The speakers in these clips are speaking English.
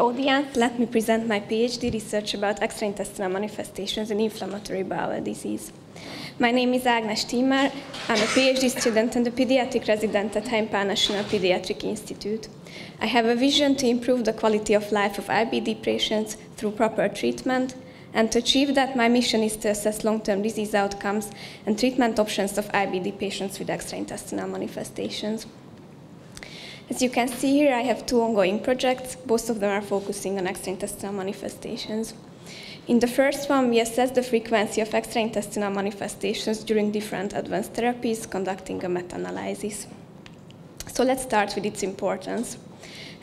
Audience, let me present my PhD research about extraintestinal manifestations in inflammatory bowel disease. My name is Ágnes Tímár. I'm a PhD student and a pediatric resident at Heim Pál National Pediatric Institute. I have a vision to improve the quality of life of IBD patients through proper treatment, and to achieve that, my mission is to assess long-term disease outcomes and treatment options of IBD patients with extraintestinal manifestations. As you can see here, I have two ongoing projects. Both of them are focusing on extraintestinal manifestations. In the first one, we assess the frequency of extraintestinal manifestations during different advanced therapies, conducting a meta-analysis. So let's start with its importance.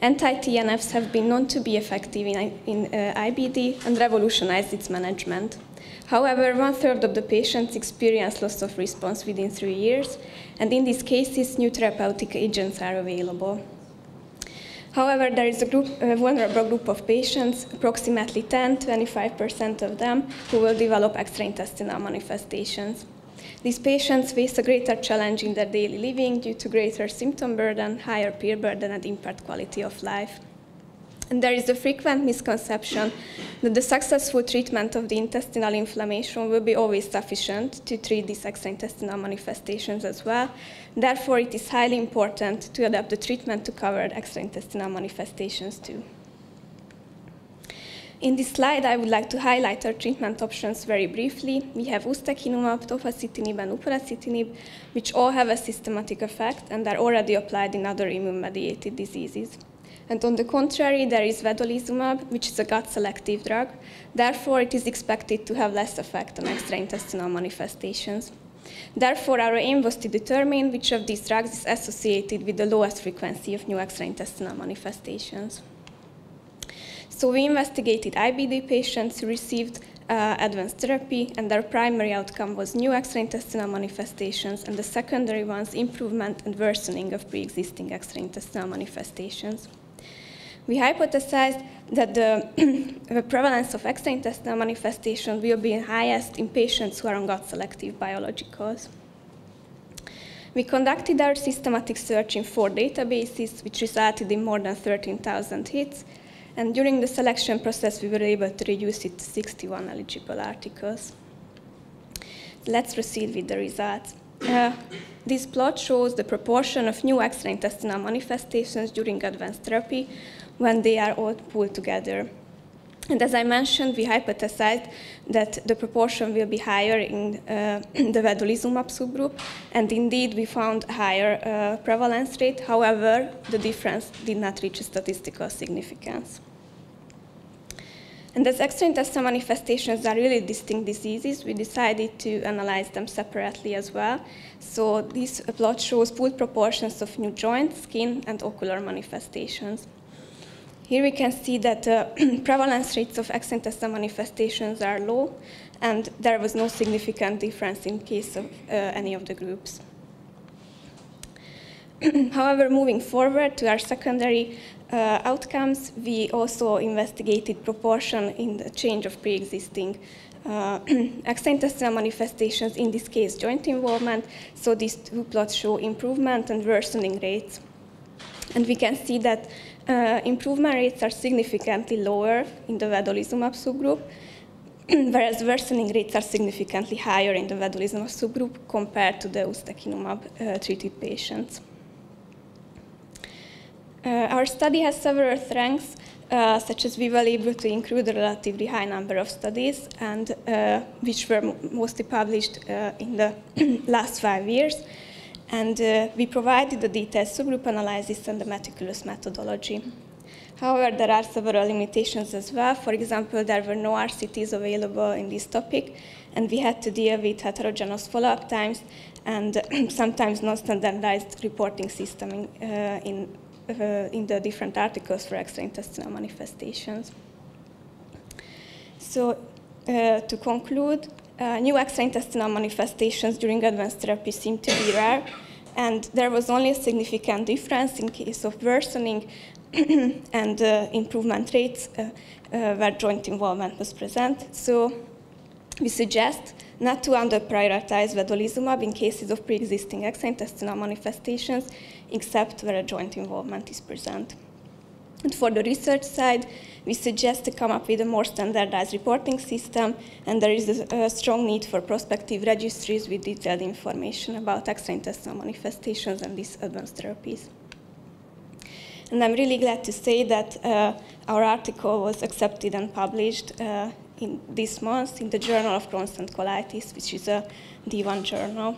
Anti-TNFs have been known to be effective in, in uh, IBD and revolutionized its management. However, one third of the patients experience loss of response within three years, and in these cases, new therapeutic agents are available. However, there is a, group, a vulnerable group of patients, approximately 10-25% of them, who will develop extraintestinal manifestations. These patients face a greater challenge in their daily living due to greater symptom burden, higher peer burden, and impaired quality of life. And there is a frequent misconception that the successful treatment of the intestinal inflammation will be always sufficient to treat these extraintestinal manifestations as well. Therefore, it is highly important to adapt the treatment to cover extraintestinal manifestations too. In this slide, I would like to highlight our treatment options very briefly. We have ustekinumab, tofacitinib, and upadacitinib, which all have a systematic effect and are already applied in other immune-mediated diseases. And on the contrary, there is vedolizumab, which is a gut-selective drug. Therefore, it is expected to have less effect on extraintestinal manifestations. Therefore, our aim was to determine which of these drugs is associated with the lowest frequency of new extraintestinal manifestations. So we investigated IBD patients who received uh, advanced therapy, and their primary outcome was new extraintestinal manifestations, and the secondary ones, improvement and worsening of pre-existing extraintestinal manifestations we hypothesized that the, the prevalence of extraintestinal manifestation will be highest in patients who are on gut-selective biologicals. We conducted our systematic search in four databases, which resulted in more than 13,000 hits, and during the selection process, we were able to reduce it to 61 eligible articles. Let's proceed with the results. Uh, this plot shows the proportion of new extraintestinal manifestations during advanced therapy when they are all pulled together. And as I mentioned, we hypothesized that the proportion will be higher in uh, the vedolizumab subgroup, and indeed we found a higher uh, prevalence rate. However, the difference did not reach statistical significance. And as extraintestinal manifestations are really distinct diseases, we decided to analyze them separately as well. So this plot shows pooled proportions of new joint, skin, and ocular manifestations. Here we can see that the uh, prevalence rates of extraintestinal manifestations are low, and there was no significant difference in case of uh, any of the groups. However, moving forward to our secondary uh, outcomes, we also investigated proportion in the change of pre-existing uh, extraintestinal manifestations, in this case joint involvement. So these two plots show improvement and worsening rates. And we can see that uh, improvement rates are significantly lower in the vedolizumab subgroup, whereas worsening rates are significantly higher in the vedolizumab subgroup compared to the ustekinumab uh, treated patients. Uh, our study has several strengths, uh, such as we were able to include a relatively high number of studies, and uh, which were mostly published in the last five years. And uh, we provided the detailed subgroup analysis and the meticulous methodology. However, there are several limitations as well. For example, there were no RCTs available in this topic, and we had to deal with heterogeneous follow-up times and sometimes non-standardized reporting system in, uh, in, uh, in the different articles for extraintestinal manifestations. So, uh, to conclude, uh, new extraintestinal manifestations during advanced therapy seem to be rare, and there was only a significant difference in case of worsening and uh, improvement rates uh, uh, where joint involvement was present. So we suggest not to under-prioritize vedolizumab in cases of pre-existing extraintestinal manifestations, except where a joint involvement is present. And for the research side, we suggest to come up with a more standardized reporting system, and there is a, a strong need for prospective registries with detailed information about extraintestinal manifestations and these advanced therapies. And I'm really glad to say that uh, our article was accepted and published uh, in this month in the Journal of Crohn's and Colitis, which is a D1 journal.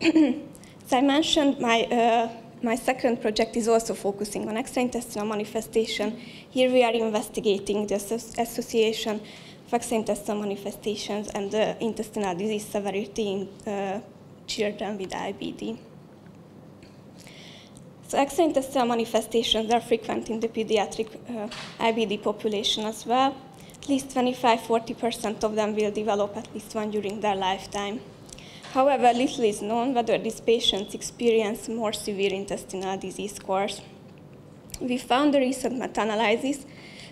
As I mentioned, my, uh, my second project is also focusing on extraintestinal manifestation. Here we are investigating the association of extraintestinal manifestations and the intestinal disease severity in uh, children with IBD. So extraintestinal manifestations are frequent in the pediatric uh, IBD population as well. At least 25-40% of them will develop at least one during their lifetime. However, little is known whether these patients experience more severe intestinal disease course. We found a recent meta-analysis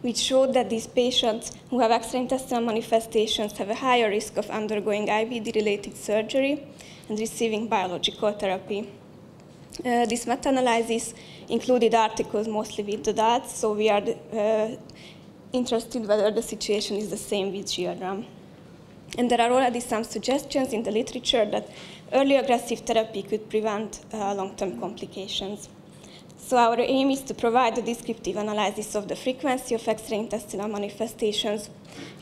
which showed that these patients who have extraintestinal manifestations have a higher risk of undergoing IBD-related surgery and receiving biological therapy. Uh, this meta-analysis included articles mostly with adults, so we are uh, interested whether the situation is the same with children. And there are already some suggestions in the literature that early aggressive therapy could prevent uh, long-term complications. So our aim is to provide a descriptive analysis of the frequency of extraintestinal manifestations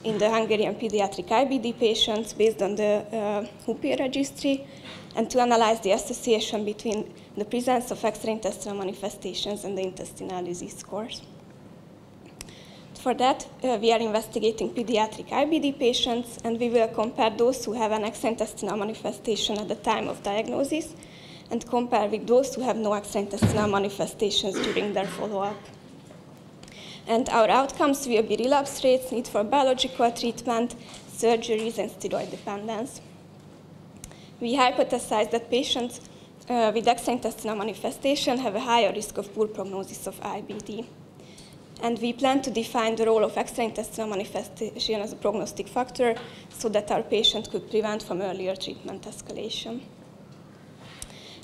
in the Hungarian pediatric IBD patients based on the uh, HUPI registry, and to analyze the association between the presence of extraintestinal manifestations and the intestinal disease course. For that, uh, we are investigating pediatric IBD patients, and we will compare those who have an extraintestinal manifestation at the time of diagnosis and compare with those who have no extraintestinal manifestations during their follow-up. And our outcomes will be relapse rates, need for biological treatment, surgeries, and steroid dependence. We hypothesize that patients uh, with extraintestinal manifestation have a higher risk of poor prognosis of IBD. And we plan to define the role of extraintestinal manifestation as a prognostic factor so that our patient could prevent from earlier treatment escalation.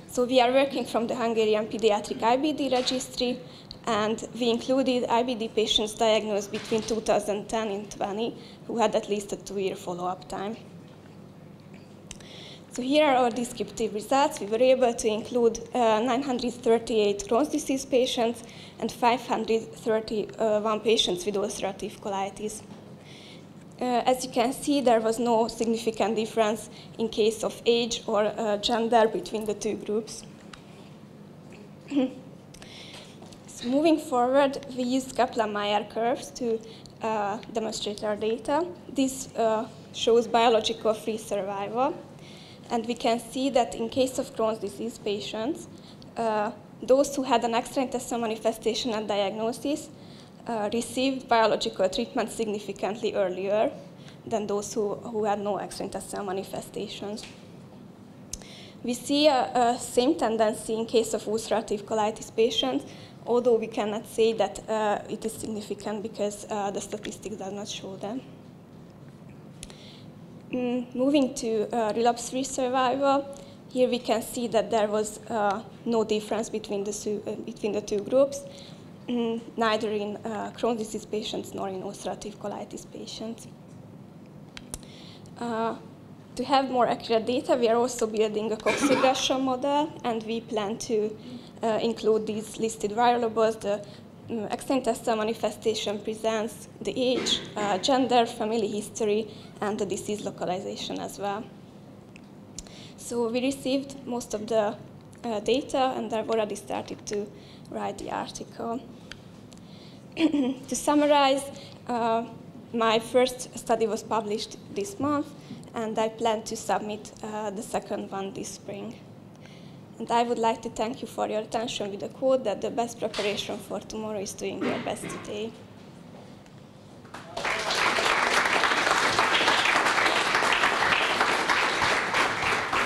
So we are working from the Hungarian Pediatric IBD Registry, and we included IBD patients diagnosed between 2010 and 20 who had at least a two-year follow-up time. So here are our descriptive results. We were able to include uh, 938 Crohn's disease patients and 531 patients with ulcerative colitis. Uh, as you can see, there was no significant difference in case of age or uh, gender between the two groups. so moving forward, we used Kaplan-Meier curves to uh, demonstrate our data. This uh, shows biological free survival and we can see that in case of Crohn's disease patients, uh, those who had an extraintestinal manifestation and diagnosis uh, received biological treatment significantly earlier than those who, who had no extraintestinal manifestations. We see a, a, same tendency in case of ulcerative colitis patients, although we cannot say that uh, it is significant because uh, the statistics does not show them. Mm, moving to uh, relapse-free survival, here we can see that there was uh, no difference between the, uh, between the two groups, mm, neither in uh, Crohn's disease patients nor in ulcerative colitis patients. Uh, to have more accurate data, we are also building a Cox regression model, and we plan to uh, include these listed variables, the um, extraintestinal manifestation presence the age, uh, gender, family history, and the disease localization as well. So we received most of the uh, data, and I've already started to write the article. to summarize, uh, my first study was published this month, and I plan to submit uh, the second one this spring. And I would like to thank you for your attention with the quote that the best preparation for tomorrow is doing your best today.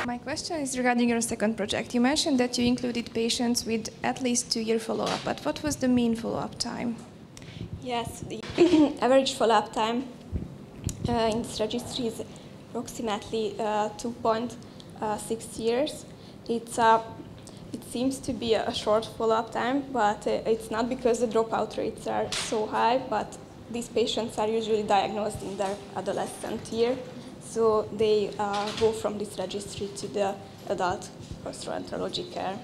My question is regarding your second project. You mentioned that you included patients with at least two-year follow-up, but what was the mean follow-up time? Yes, the average follow-up time uh, in this registry is approximately uh, 2.6 uh, years it's, uh, it's seems to be a short follow-up time, but uh, it's not because the dropout rates are so high, but these patients are usually diagnosed in their adolescent year, so they uh, go from this registry to the adult gastroenterology care.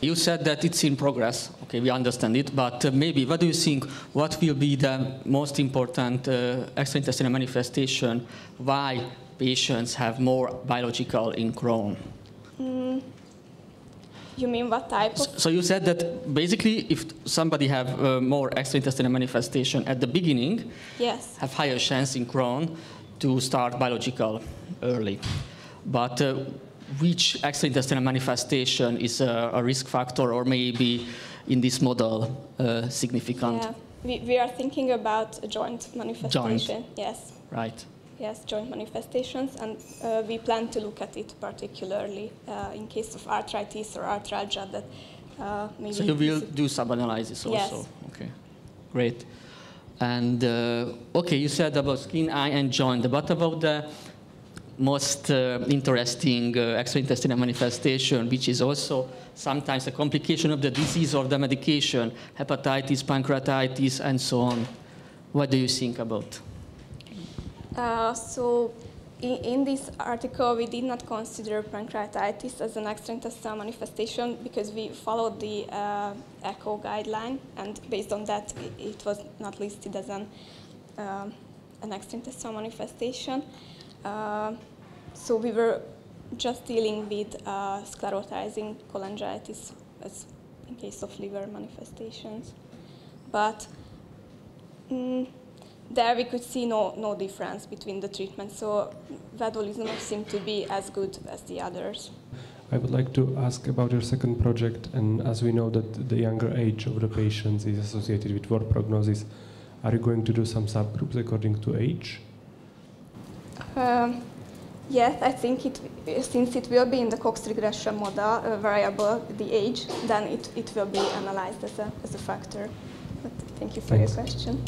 You said that it's in progress. Okay, we understand it, but uh, maybe what do you think? What will be the most important uh, extraintestinal manifestation? Why patients have more biological in Crohn? You mean what type of? So you said that basically, if somebody have uh, more extraintestinal manifestation at the beginning, yes, have higher chance in Crohn to start biological early. But uh, which extraintestinal manifestation is a, a, risk factor or maybe in this model uh, significant? Yeah. We, we are thinking about joint manifestation. Joint. Yes. Right. Yes, joint manifestations, and uh, we plan to look at it particularly uh, in case of arthritis or arthralgia. That uh, maybe. So you will do sub-analysis also. Yes. Okay. Great. And uh, okay, you said about skin, eye, and joint. but about the most uh, interesting uh, extraintestinal manifestation, which is also sometimes a complication of the disease or the medication, hepatitis, pancreatitis, and so on. What do you think about? Uh, so, in, in, this article, we did not consider pancreatitis as an extraintestinal manifestation because we followed the uh, ECCO guideline, and based on that, it, was not listed as an, um, an extraintestinal manifestation. Uh, so we were just dealing with uh, sclerotizing cholangitis as in case of liver manifestations. But mm, there we could see no, no difference between the treatments, so vedolizumab seemed to be as good as the others. I would like to ask about your second project, and as we know that the younger age of the patients is associated with worse prognosis, are you going to do some subgroups according to age? Um, yes, I think it, since it will be in the Cox regression model uh, variable, the age, then it, it will be analyzed as a, as a factor. But thank you for Thanks. your question.